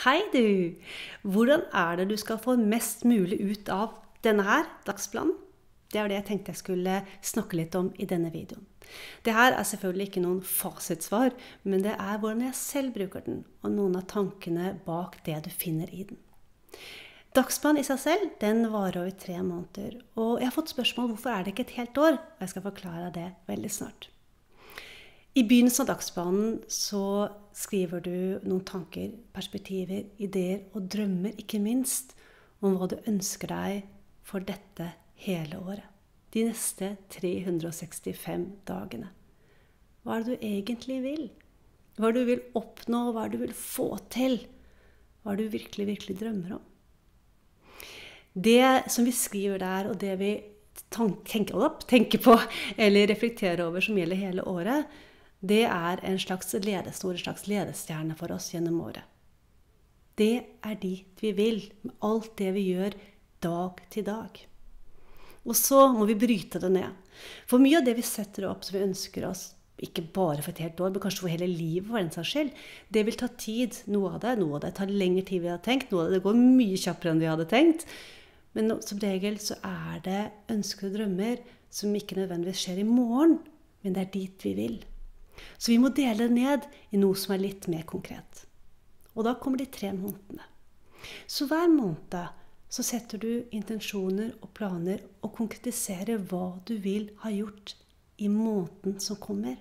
Hei, du! Hvordan er det du skal få mest mulig ut av denne her dagsplanen? Det er det jeg tenkte jeg skulle snakke litt om i denne videoen. Det her er selvfølgelig ikke noen fasitsvar, men det er hvordan jeg selv bruker den, og noen av tankene bak det du finner i den. Dagsplanen i seg selv den varer over tre måneder. Og jeg har fått spørsmål hvorfor er det ikke et helt år. Og jeg skal forklare det veldig snart. I begynnelsen av dagsplanen så skriver du noen tanker, perspektiver, ideer og drømmer, ikke minst, om hva du ønsker deg for dette hele året. De neste 365 dagene. Hva er det du egentlig vil? Hva er det du vil oppnå, hva er det du vil få til? Hva er det du virkelig, virkelig drømmer om? Det som vi skriver der, og det vi tenker, opp, tenker på eller reflekterer over som gjelder hele året, det er en slags ledesnor, en slags ledestjerne for oss gjennom året. Det er dit vi vil, med alt det vi gjør dag til dag. Og så må vi bryte det ned. For mye av det vi setter opp som vi ønsker oss, ikke bare for et helt år, men kanskje for hele livet, for den saks skyld, det vil ta tid. Noe av det noe av det tar lengre tid enn vi hadde tenkt. Noe av det går mye kjappere enn vi hadde tenkt. Men som regel så er det ønsker og drømmer som ikke nødvendigvis skjer i morgen, men det er dit vi vil. Så vi må dele det ned i noe som er litt mer konkret. Og da kommer de tre månedene. Så hver måned så setter du intensjoner og planer og konkretiserer hva du vil ha gjort i måneden som kommer.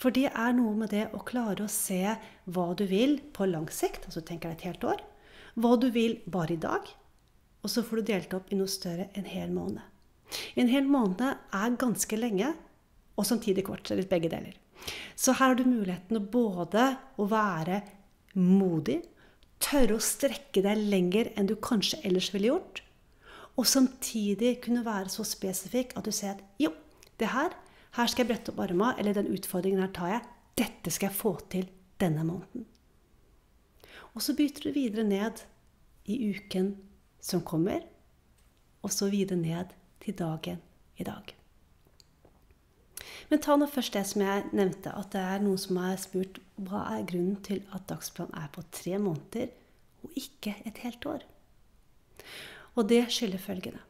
For det er noe med det å klare å se hva du vil på lang sikt, altså tenker deg et helt år, hva du vil bare i dag, og så får du delt opp i noe større en hel måned. En hel måned er ganske lenge, og samtidig. Eller begge deler. Så her har du muligheten både å være modig, tørre å strekke deg lenger enn du kanskje ellers ville gjort, og samtidig kunne være så spesifikk at du ser at jo, det her, her skal jeg brette opp armene, eller den utfordringen her tar jeg. Dette skal jeg få til denne måneden. Og så bytter du videre ned i uken som kommer, og så videre ned til dagen i dag. Men ta nå først det som jeg nevnte, at det er noen som har spurt hva er grunnen til at dagsplanen er på tre måneder og ikke et helt år. Og det skylder følgende.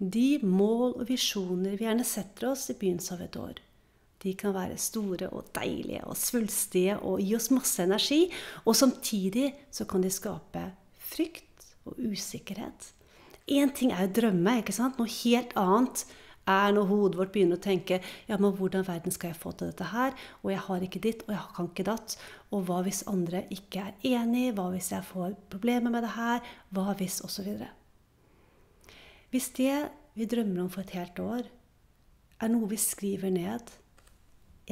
De mål og visjoner vi gjerne setter oss i begynnelsen av et år, de kan være store og deilige og svulstige og gi oss masse energi. Og samtidig så kan de skape frykt og usikkerhet. Én ting er å drømme, ikke sant? noe helt annet er når hodet vårt begynner å tenke ja, men hvordan verden skal jeg få til dette her? Og jeg har ikke ditt, og jeg kan ikke datt. Og hva hvis andre ikke er enig? Hva hvis jeg får problemer med det her? Hva hvis osv. Hvis det vi drømmer om for et helt år, er noe vi skriver ned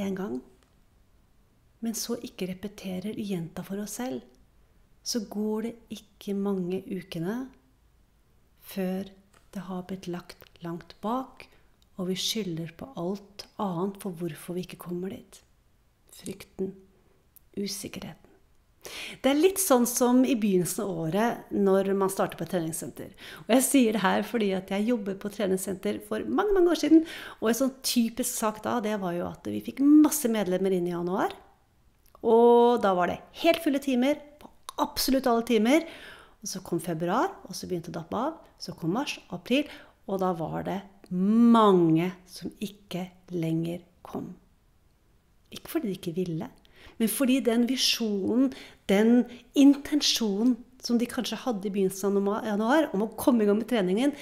én gang, men så ikke repeterer, gjentar for oss selv, så går det ikke mange ukene før det har blitt lagt langt bak, og vi skylder på alt annet for hvorfor vi ikke kommer dit. Frykten, usikkerheten. Det er litt sånn som i begynnelsen av året når man starter på et treningssenter. Og jeg sier det her fordi at jeg jobber på treningssenter for mange mange år siden. Og en sånn typisk sak da, det var jo at vi fikk masse medlemmer inn i januar. Og da var det helt fulle timer på absolutt alle timer. Og så kom februar, og så begynte det å dappe av. Så kom mars, april, og da var det mange som ikke lenger kom. Ikke fordi de ikke ville, men fordi den visjonen, den intensjonen som de kanskje hadde i begynnelsen av januar om å komme i gang med treningen,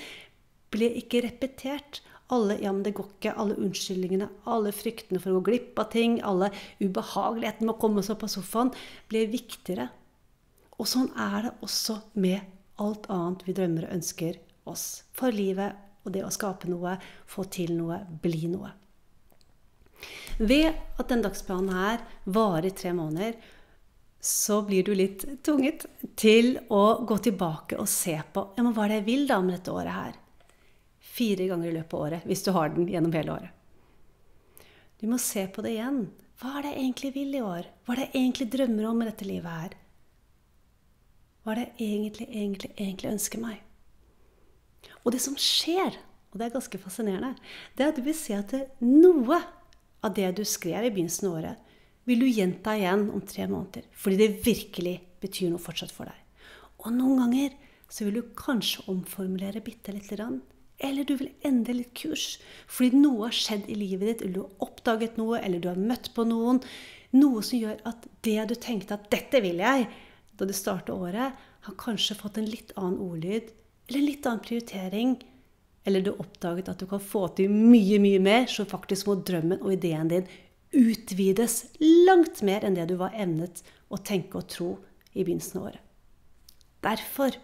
ble ikke repetert. Alle ja, men det går ikke, alle unnskyldningene, alle fryktene for å gå glipp av ting, alle ubehageligheten med å komme seg på sofaen, ble viktigere. Og sånn er det også med alt annet vi drømmer og ønsker oss for livet og det å skape noe, få til noe, bli noe. Ved at denne dagsplanen her varer tre måneder, så blir du litt tvunget til å gå tilbake og se på ja, men hva er det jeg vil da med dette året her. Fire ganger i løpet av året, hvis du har den gjennom hele året. Du må se på det igjen. Hva er det jeg egentlig vil i år? Hva er det jeg egentlig drømmer om med dette livet her? Hva er det jeg egentlig, egentlig, egentlig ønsker meg? Og det som skjer, og det er ganske fascinerende, det er at du vil se at noe av det du skrev i begynnelsen av året, vil du gjenta igjen om tre måneder. Fordi det virkelig betyr noe fortsatt for deg. Og noen ganger så vil du kanskje omformulere bitte lite grann. Eller du vil endre litt kurs fordi noe har skjedd i livet ditt, eller du har oppdaget noe, eller du har møtt på noen. Noe som gjør at det du tenkte at 'dette vil jeg' da du startet året, har kanskje fått en litt annen ordlyd eller en litt annen prioritering. Eller du oppdaget at du kan få til mye, mye mer, så faktisk må drømmen og ideen din utvides langt mer enn det du var evnet å tenke og tro i begynnelsen av året. Derfor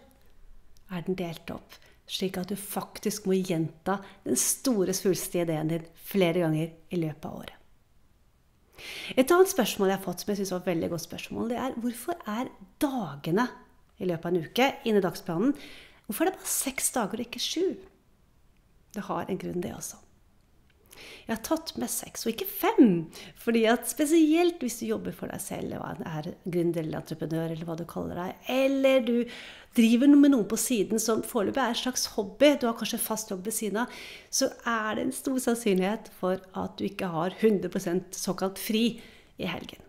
er den delt opp, slik at du faktisk må gjenta den store, svulstige ideen din flere ganger i løpet av året. Et annet spørsmål jeg har fått, som jeg synes var et veldig godt spørsmål, det er hvorfor er dagene i løpet av en uke inne i dagsplanen Hvorfor er det bare seks dager og ikke sju? Det har en grunn, det også. Jeg har tatt med seks, og ikke fem. fordi at Spesielt hvis du jobber for deg selv, eller er gründer eller entreprenør, eller hva du kaller deg, eller du driver med noen på siden som foreløpig er en slags hobby, du har kanskje fast jobb ved siden av, så er det en stor sannsynlighet for at du ikke har 100% såkalt fri i helgen.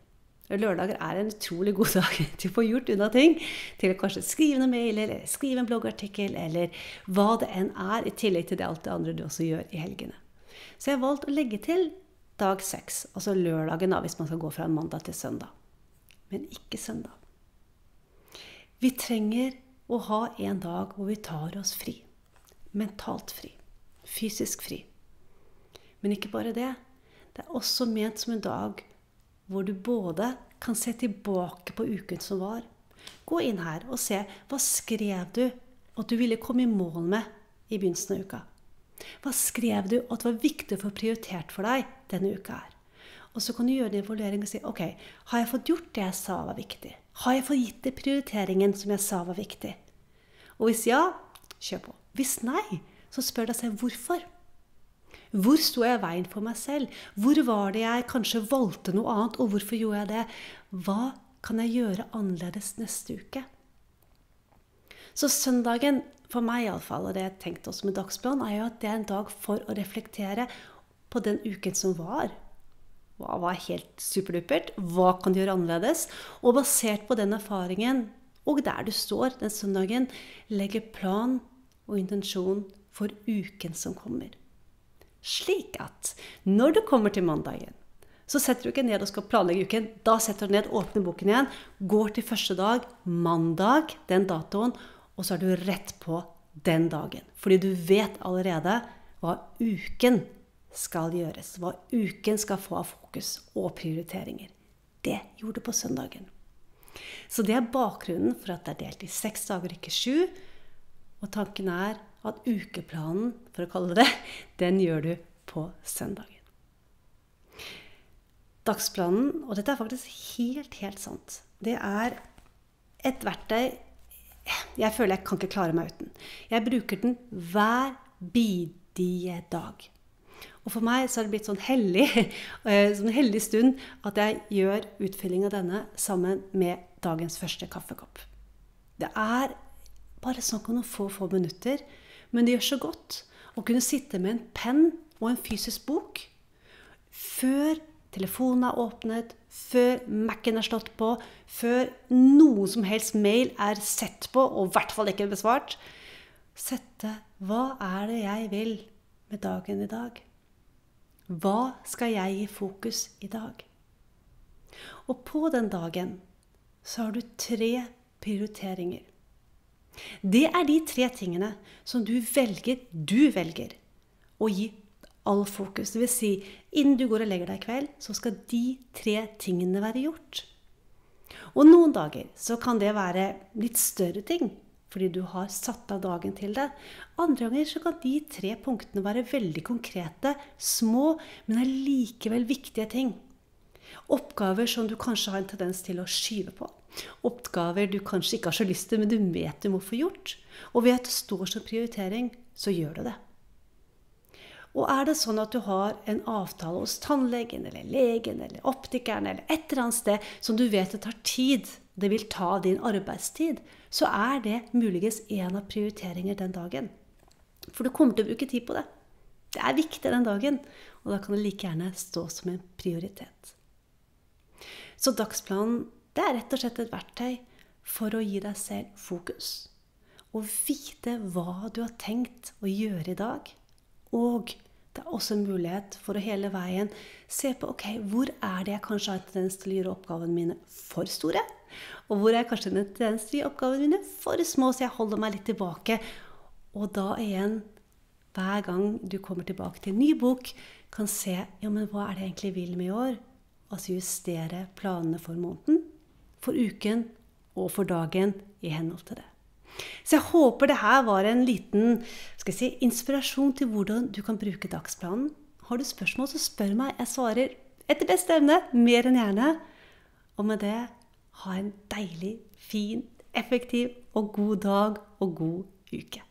Lørdager er en utrolig god dag til å få gjort unna ting. Til å kanskje skrive noen mail, eller skrive en bloggartikkel, eller hva det enn er, i tillegg til det alt det andre du også gjør i helgene. Så jeg har valgt å legge til dag seks, altså lørdagen, da, hvis man skal gå fra mandag til søndag. Men ikke søndag. Vi trenger å ha en dag hvor vi tar oss fri. Mentalt fri. Fysisk fri. Men ikke bare det. Det er også ment som en dag hvor du både kan se tilbake på uken som var. Gå inn her og se hva skrev du at du ville komme i mål med i begynnelsen av uka. Hva skrev du at var viktig å få prioritert for deg denne uka her? Og så kan du gjøre en evaluering og si ok, har jeg fått gjort det jeg sa var viktig? Har jeg fått gitt det prioriteringen som jeg sa var viktig? Og hvis ja, kjør på. Hvis nei, så spør deg selv hvorfor. Hvor sto jeg i veien for meg selv? Hvor var det jeg kanskje valgte noe annet, og hvorfor gjorde jeg det? Hva kan jeg gjøre annerledes neste uke? Så søndagen for meg iallfall, og det jeg tenkte også med dagsplan, er jo at det er en dag for å reflektere på den uken som var. Hva var helt superdupert? Hva kan du gjøre annerledes? Og basert på den erfaringen, og der du står den søndagen, legge plan og intensjon for uken som kommer. Slik at når du kommer til mandagen, så setter du ikke ned og skal planlegge uken. Da setter du ned, åpner boken igjen, går til første dag, mandag, den datoen, og så er du rett på den dagen. Fordi du vet allerede hva uken skal gjøres. Hva uken skal få av fokus og prioriteringer. Det gjorde du på søndagen. Så det er bakgrunnen for at det er delt i seks dager, ikke sju. Og tanken er at ukeplanen, for å kalle det den gjør du på søndagen. Dagsplanen, og dette er faktisk helt, helt sant, det er et verktøy jeg føler jeg kan ikke klare meg uten. Jeg bruker den hver bidige dag. Og for meg så har det blitt sånn hellig, eh, sånn hellig stund at jeg gjør utfylling av denne sammen med dagens første kaffekopp. Det er bare snakk om noen få, få minutter, men det gjør så godt å kunne sitte med en penn og en fysisk bok før telefonen er åpnet, før Mac-en er slått på, før noen som helst mail er sett på, og i hvert fall ikke besvart. Sette Hva er det jeg vil med dagen i dag? Hva skal jeg gi fokus i dag? Og på den dagen så har du tre prioriteringer. Det er de tre tingene som du velger, du velger, å gi all fokus. Det vil si, innen du går og legger deg i kveld, så skal de tre tingene være gjort. Og noen dager så kan det være litt større ting, fordi du har satt av dagen til det. Andre ganger så kan de tre punktene være veldig konkrete, små, men allikevel viktige ting. Oppgaver som du kanskje har en tendens til å skyve på. Oppgaver du kanskje ikke har så lyst til, men du vet du må få gjort. Og ved at det står som prioritering, så gjør du det. Og er det sånn at du har en avtale hos tannlegen eller legen eller optikeren eller et eller annet sted som du vet det tar tid, det vil ta din arbeidstid, så er det muligens en av prioriteringer den dagen. For du kommer til å bruke tid på det. Det er viktig den dagen, og da kan det like gjerne stå som en prioritet. Så dagsplanen det er rett og slett et verktøy for å gi deg selv fokus. Og vite hva du har tenkt å gjøre i dag. Og det er også en mulighet for å hele veien se på ok, hvor er det jeg kanskje har en tendens til å gjøre oppgavene mine for store. Og hvor er jeg kanskje en tendens til å gjøre oppgavene mine for små, så jeg holder meg litt tilbake. Og da igjen, hver gang du kommer tilbake til en ny bok, kan se ja, men hva er det jeg egentlig vil med i år. Altså justere planene for måneden, for uken og for dagen i henhold til det. Så jeg håper det her var en liten si, inspirasjon til hvordan du kan bruke dagsplanen. Har du spørsmål, så spør meg. Jeg svarer etter beste evne, mer enn gjerne. Og med det, ha en deilig, fin, effektiv og god dag og god uke.